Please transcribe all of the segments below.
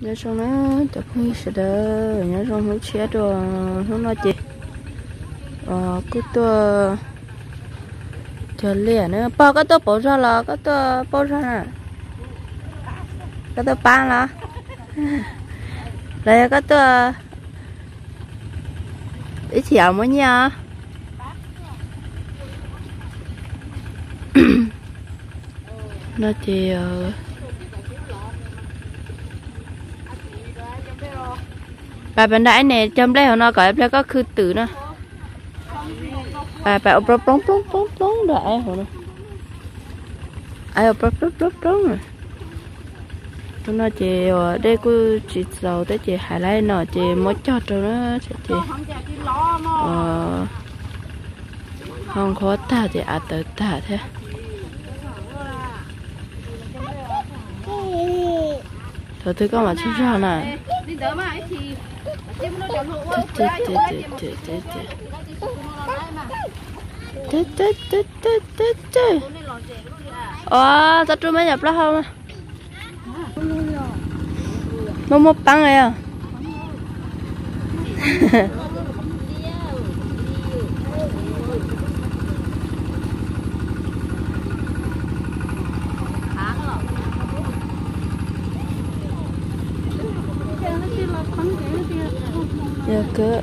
nhớ xong nó tập huy sẽ đỡ nhớ xong nó chia đồ nó nói chị ờ cứ tôi chờ liền nữa bỏ cái tôi bỏ ra là cái tôi bỏ ra nè cái tôi bán là đây cái tôi ít chiều mới nha nó thì uh, bà bên đây này trong đây họ nó gọi là có khư tử nữa. Bà bà ông bông bông bông bông bông rồi ai hồ ai ông bông bông bông bông rồi nó chỉ ở đây cô chỉ giàu tới chỉ hải lai nó chỉ mới cho cho nó chỉ chỉ ờ không có ta thì à tới ta thế. Thôi thứ có mà chút ra này chết chết chết chết chết chết chết chết chết chết chết chết. Ờ tao chưa mấy nhập đó không? Mua một băng này à cơ.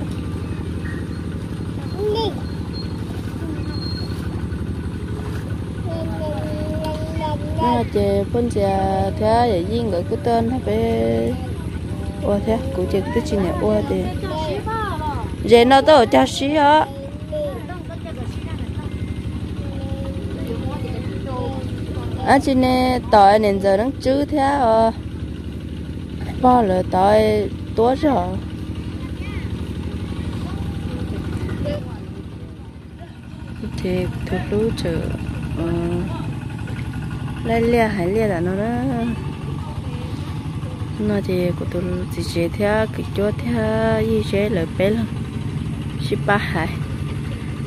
Nó chè phân chè thế vậy riêng gọi cái tên nó phải ô thế cụ chè cái chuyện này ô thì vậy nó đâu cho xí á. À chị nè tỏi nên giờ đang chữ thế à bao là rồi. Thì thuộc lũ chợ ờ, lấy lia hay lia là nó đó. Nó thì của tôi chỉ chế theo, cái chỗ theo như chế là bé lắm. Ship ba hai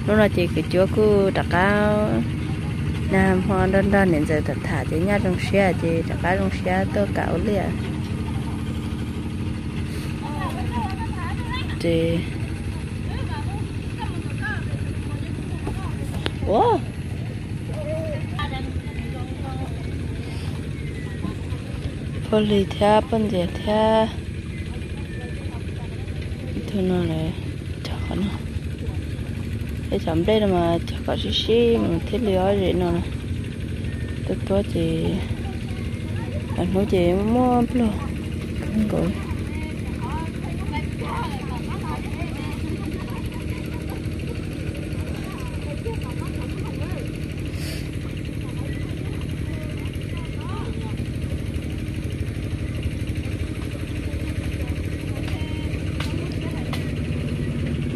nó là chỉ cái chỗ cứ đặt cao. Nam hoa đơn đơn nên giờ thật thả thì nhà trong xe thì đặt cao trong xe tôi cạo lia thì Wow. Poli theo bên gì theo thôi nó này chắc nó cái chấm đây là mà chắc có xí xí mà thiết liệu gì nó này tôi tôi thì anh nói chị mua blo không có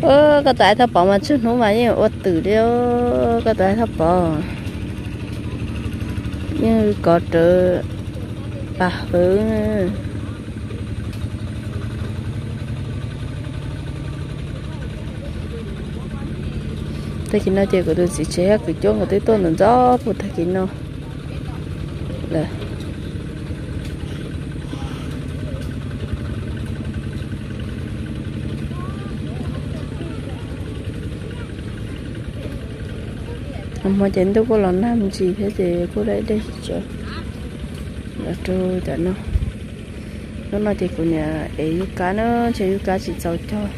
ơ cái tại thằng bỏ mà chút nó mà như ô tử điêu cái tại thằng bỏ. Như có trợ bà hướng thế khi nó chơi của tôi chỉ chế cái chỗ của tôi tôi nó gió một thế khi nó là mà chuyện tôi có lần làm gì thế thì cô đấy đây chờ là tôi đã nó nó mà thì của nhà ấy cá nó chơi cá chỉ giàu thôi.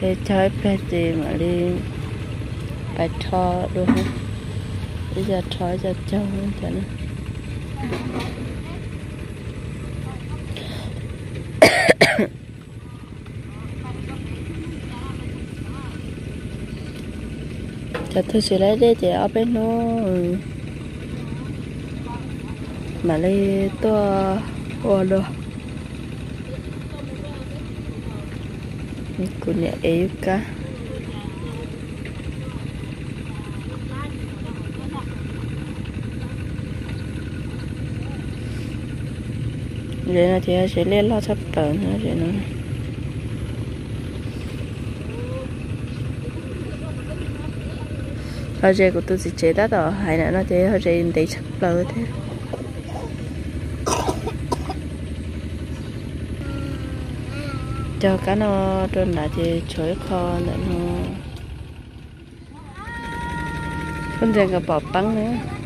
Thế chơi bé thì mà đi bài thò đúng không? Bây giờ thò giờ trâu cho nó cho tôi chỉ lấy đây để ở bên nó ừ. mà lấy to ô đồ cô nhà ấy cả vậy là thì sẽ lên lo sắp tới nữa rồi nữa hơi dây của tôi chỉ chế đó rồi hay là nó chế họ rể để chắc lâu thế. Cho cá nó trên là chế chối kho nữa nó con rể cả bỏ bắn nữa.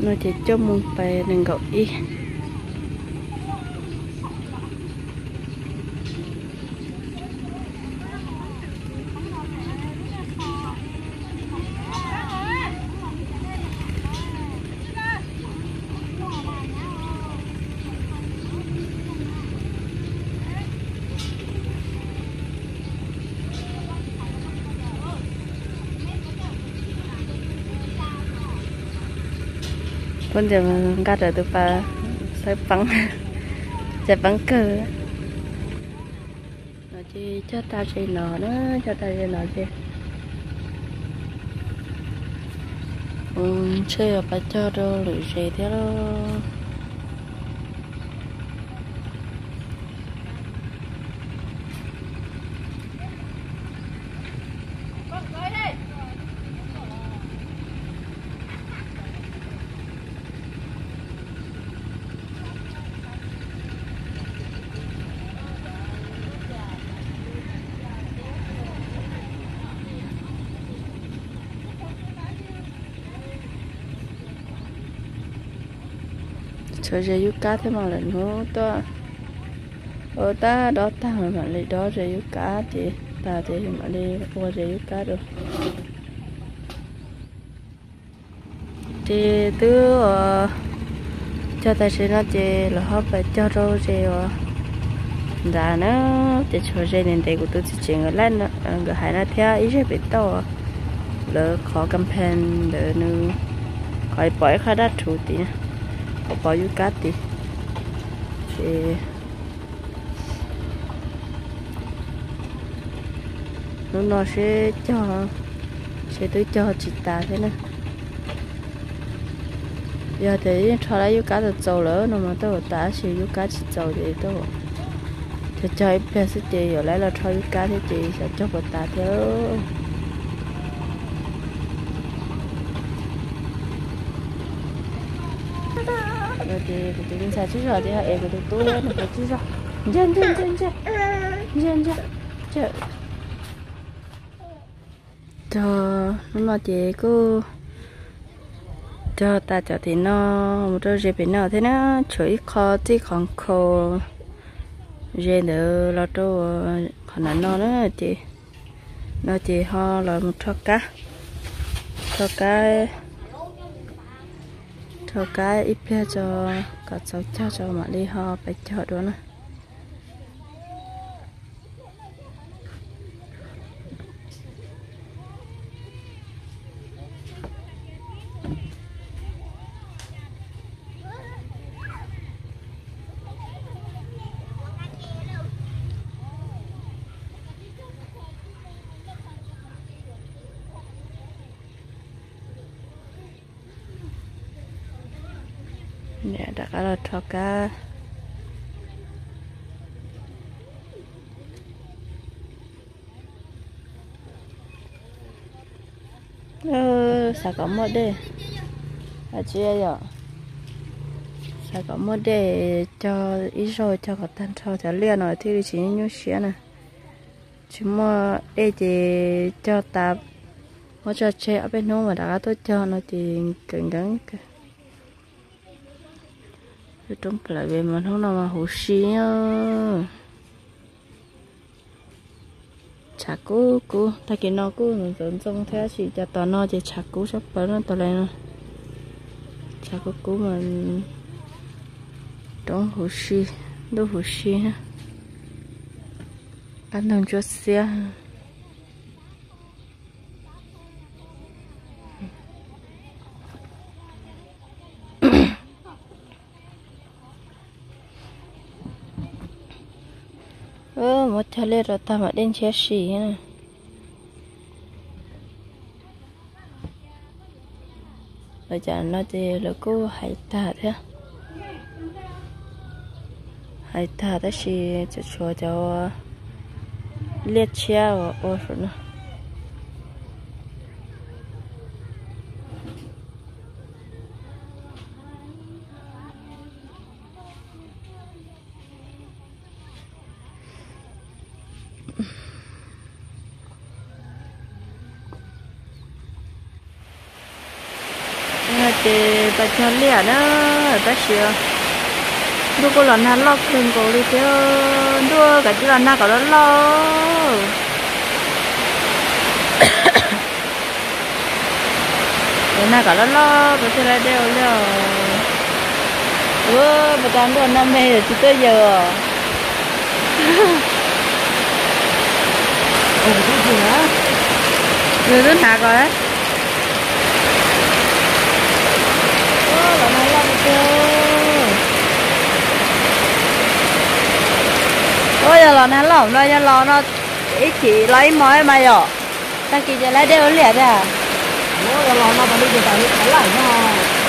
Nó chỉ cho mùng bè đừng gọi con giờ gạt ở từ pha sẽ bắn sẽ bắn cờ. Nó chỉ cho ta chơi nó đó cho ta chơi nó chơi ừ, chơi ở bà cho đâu lưỡi chơi thế đâu cho dây yu cá thế mà là nó to ở ta đó, ta mà mà lấy đó dây yu cá thì ta thì mà đi qua dây yu cá được. Thì từ ờ, cho ta sẽ ờ. dạ, nó chơi là họ phải cho rau chơi à đã nó thì cho chơi nên đây của tôi chỉ chơi người lên người hai nó theo ý chơi bị to ờ. lỡ khó cầm pen lỡ nu khỏi bỏ khá đắt chủ tiền có bao nhiêu nó nó sẽ cho sẽ tới cho chị ta thế nè giờ thì cho lấy yêu được giàu lỡ nó mà tôi ta sẽ yêu chị chỉ thì tôi thì cho em bé sẽ chị rồi lấy là cho yêu thì chị sẽ cho bà ta theo. Rồi thì cái tôi mình sẽ chứ rồi thì em của tôi tôi lên được chứ rồi chân chân chân chân chân chân chân cho nó mà chị cô cho ta cho thì nó một đôi dép nó, thế nó chuối kho thì còn khô. Dễ nữa là cho còn là nó nữa chị. Nó chị ho là một thóc cá. Thóc cá cho cái ít bia cho cả cháu cha cho mà đi ho phải cho đó nữa nè đã là cho cá ơ sao có một đây à chia rồi sao có một để cho ít rồi, cho có tan cho cho liền rồi, thì chỉ như xía nè. Chỉ mà đây thì cho tạp mà cho chơi ở bên nông mà đã tôi cho nó thì cần gắng cái trong lại về mà không nào mà hủ xí nhá chả cú cú ta kia nó cú mình tưởng trong thế chỉ cho tao nó chỉ chả cú sắp bớt nó tao lên chả cú cú mà trong hủ xí đồ hủ xí ha ăn đồng cho xe cho lên ta mà đến chết xỉ nè bây giờ nó thì là cô hãy ta thế hãy ta thế xỉ cho cho liệt chia và nữa lẹ đó bà sửa đua cô lần hắn lo đừng cô đi chứ. Đua cả chứ lần nào có đó lo. Nào cả đó lo bà sẽ lại đeo leo. Ơ bà ta đua năm nay rồi chỉ tới giờ. Ồ, cái gì hả? rồi rất hạt rồi đấy lần này lo được này lo rồi giờ lo nó ít chỉ lấy mấy mà rồi ta kỳ giờ lấy đều liệt à Ủa, là nó mà đi từ tại phải lại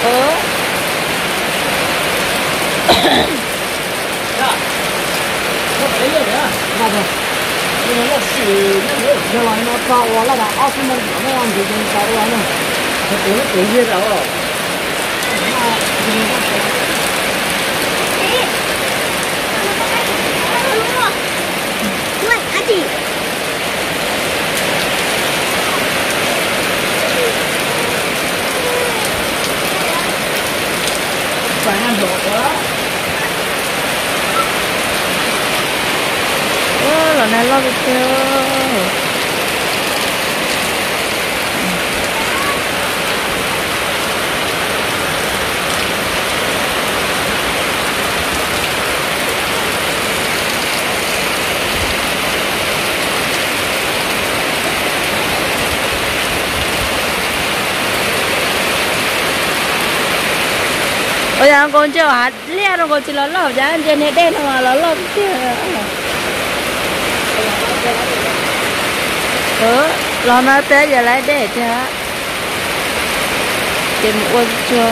ừ Nó rồi rồi. Nó nó nhớ. Giờ là nó cao quá là đã áo không mang nó làm gì cũng cao quá nè. Nó cũng nó cũng như đó. Phải ăn đồ quá là lần này lo được chưa bây giờ con chưa hạt lia nó còn chỉ là lợp giá dạ, anh trên này đen mà, là lợp chưa ớ lo nó té giờ lấy để chứ trên quân chưa?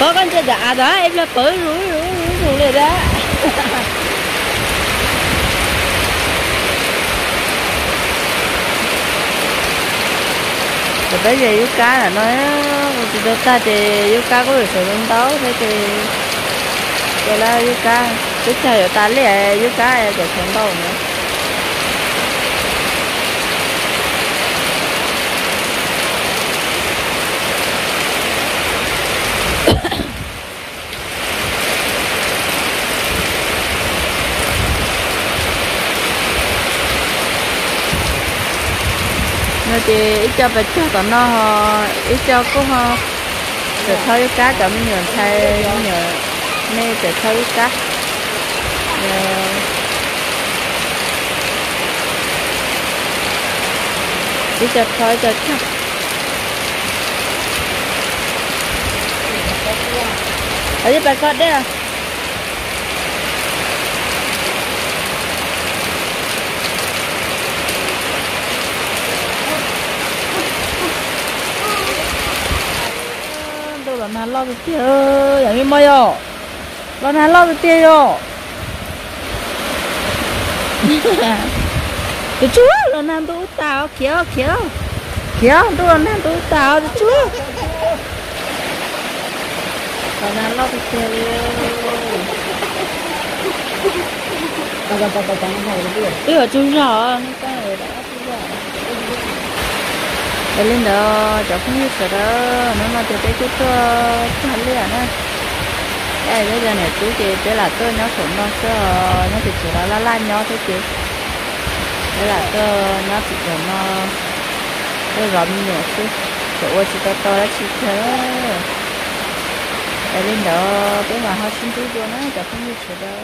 Có con chưa? Đã đó, em là cởi rủi rủi rủi rủi rồi đó. Rồi tới giờ yếu cá là nói thì đâu ta thì yếu cá có được sự tấu thế thì giờ là yếu cá cứ chờ ta lấy yếu cá để sống đâu nữa. Nó thì ít cho bà cho tao nó ít cho có ho. Để thôi cá cả mình nhờ thay nhờ nè để thôi cá ít cho thôi cho chắc ở đây bà con đấy à đâu là nó lo cái kia ơiอย่างนี้ไม่อ่ะเรานั้นlo cái kiaอ่ะ cái chúa là nam tu tao kiểu kiểu. Kiểu, tu là nam tu tao cái chúa. Là nam lo cái kia Tao tao tao tao tao nó cái gì? cái ở rõ nó cái này đã chung rõ để lên đó cháu không biết rồi đó. Nó mà từ cái chút cho hắn liền đây bây giờ này chú chị, thế là tôi nó sống nó sơ nó thì chỉ là la la nhỏ thế chị. Thế là tôi nó chỉ là nó tôi rộng nhỏ chứ chỗ chị tôi tôi đã chỉ thế để lên đó cái mà họ xin chú cho nó cháu không biết rồi đó